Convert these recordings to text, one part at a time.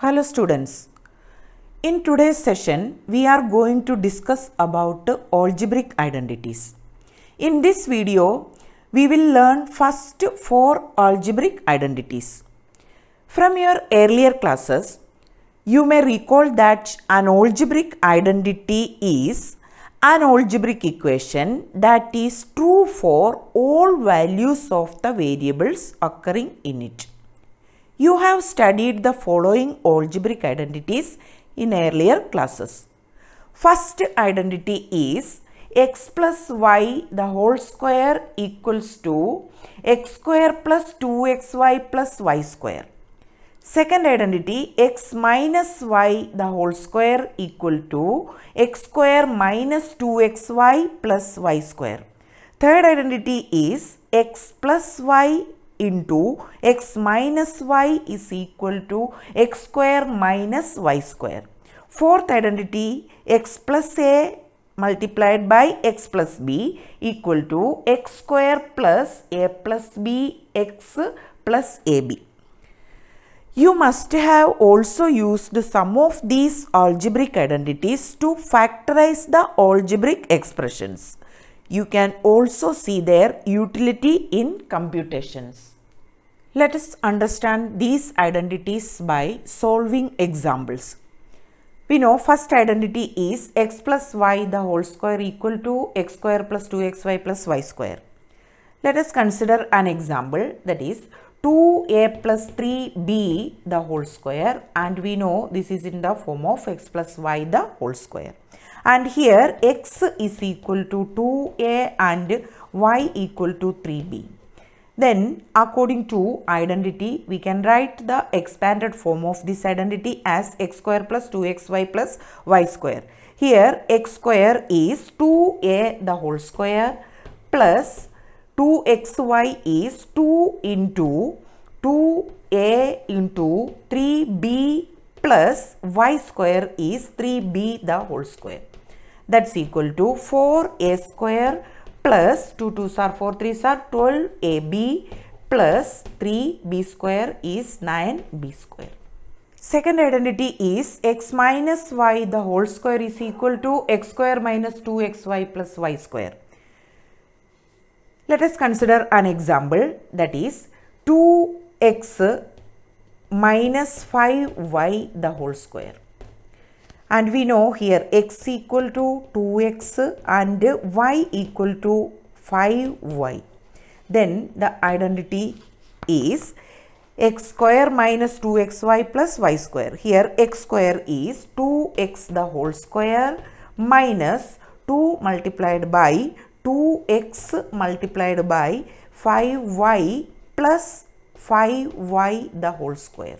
Hello students. In today's session, we are going to discuss about algebraic identities. In this video, we will learn first four algebraic identities. From your earlier classes, you may recall that an algebraic identity is an algebraic equation that is true for all values of the variables occurring in it. You have studied the following algebraic identities in earlier classes. First identity is x plus y the whole square equals to x square plus 2xy plus y square. Second identity x minus y the whole square equal to x square minus 2xy plus y square. Third identity is x plus y into x minus y is equal to x square minus y square. Fourth identity x plus a multiplied by x plus b equal to x square plus a plus b x plus ab. You must have also used some of these algebraic identities to factorize the algebraic expressions. You can also see their utility in computations. Let us understand these identities by solving examples. We know first identity is x plus y the whole square equal to x square plus 2xy plus y square. Let us consider an example that is 2a plus 3b the whole square and we know this is in the form of x plus y the whole square. And here x is equal to 2a and y equal to 3b. Then according to identity we can write the expanded form of this identity as x square plus 2xy plus y square. Here x square is 2a the whole square plus 2xy is 2 into 2a into 3b plus y square is 3b the whole square. That's equal to 4a square plus 2 2s are 4 3s are 12ab plus 3b square is 9b square. Second identity is x minus y the whole square is equal to x square minus 2xy plus y square. Let us consider an example that is 2x minus 5y the whole square. And we know here x equal to 2x and y equal to 5y. Then the identity is x square minus 2xy plus y square. Here x square is 2x the whole square minus 2 multiplied by 2x multiplied by 5y plus 5y the whole square.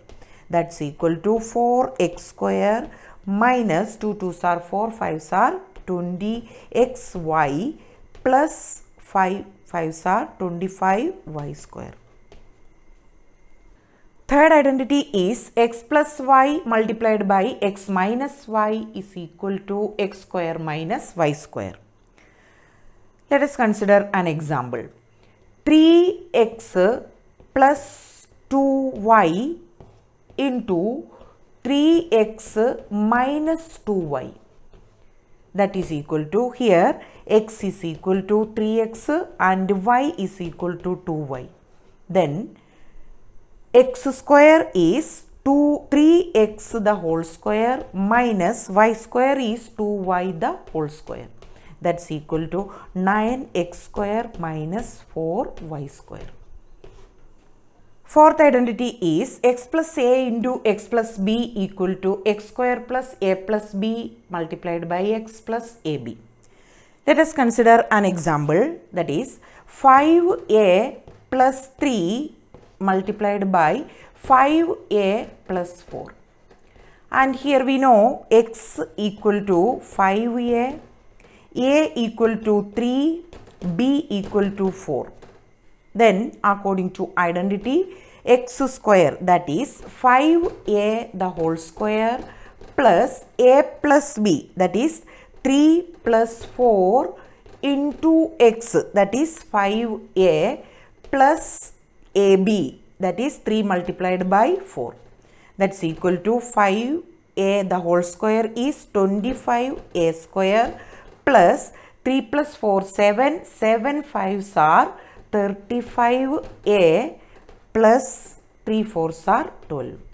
That's equal to 4x square minus 2 2s are 4 5s are 20xy plus 5 5s are 25y square. Third identity is x plus y multiplied by x minus y is equal to x square minus y square. Let us consider an example. 3x plus 2y into 3x minus 2y that is equal to here x is equal to 3x and y is equal to 2y. Then x square is 2 3x the whole square minus y square is 2y the whole square that's equal to 9x square minus 4y square. Fourth identity is x plus a into x plus b equal to x square plus a plus b multiplied by x plus ab. Let us consider an example that is 5a plus 3 multiplied by 5a plus 4. And here we know x equal to 5a, a equal to 3, b equal to 4. Then according to identity x square that is 5a the whole square plus a plus b that is 3 plus 4 into x that is 5a plus ab that is 3 multiplied by 4. that's equal to 5a the whole square is 25a square plus 3 plus 4 7 7 5s are 35a plus 3 4s are 12